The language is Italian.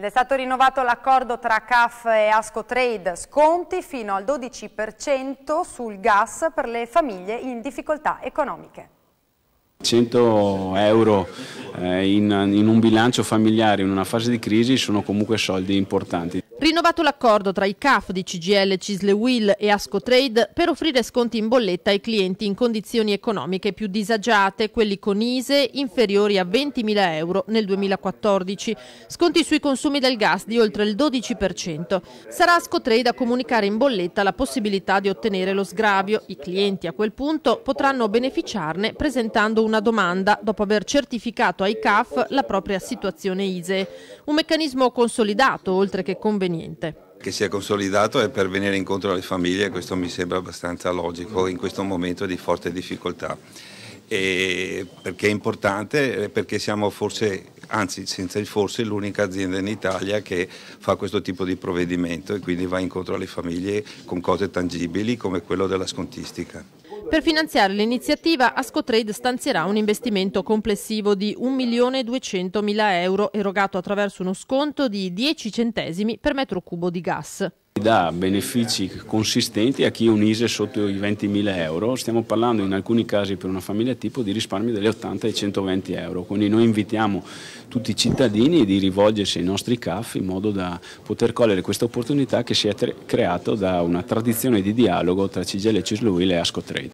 Ed è stato rinnovato l'accordo tra CAF e Ascotrade, sconti fino al 12% sul gas per le famiglie in difficoltà economiche. 100 euro eh, in, in un bilancio familiare in una fase di crisi sono comunque soldi importanti. Rinnovato l'accordo tra i CAF di CGL, Cisle Will e Ascotrade per offrire sconti in bolletta ai clienti in condizioni economiche più disagiate, quelli con ISE inferiori a 20.000 euro nel 2014. Sconti sui consumi del gas di oltre il 12%. Sarà Ascotrade a comunicare in bolletta la possibilità di ottenere lo sgravio. I clienti a quel punto potranno beneficiarne presentando una domanda dopo aver certificato ai CAF la propria situazione ISE. Un meccanismo consolidato oltre che conveniente conveniente. Che sia consolidato e per venire incontro alle famiglie, questo mi sembra abbastanza logico in questo momento di forte difficoltà. E perché è importante? Perché siamo forse, anzi senza il forse, l'unica azienda in Italia che fa questo tipo di provvedimento e quindi va incontro alle famiglie con cose tangibili come quello della scontistica. Per finanziare l'iniziativa Ascotrade stanzierà un investimento complessivo di 1.200.000 euro erogato attraverso uno sconto di 10 centesimi per metro cubo di gas. Dà benefici consistenti a chi ha un sotto i 20.000 euro, stiamo parlando in alcuni casi per una famiglia tipo di risparmio delle 80 ai 120 euro, quindi noi invitiamo tutti i cittadini di rivolgersi ai nostri CAF in modo da poter cogliere questa opportunità che si è creata da una tradizione di dialogo tra CGL Cisluile e Ascotrade.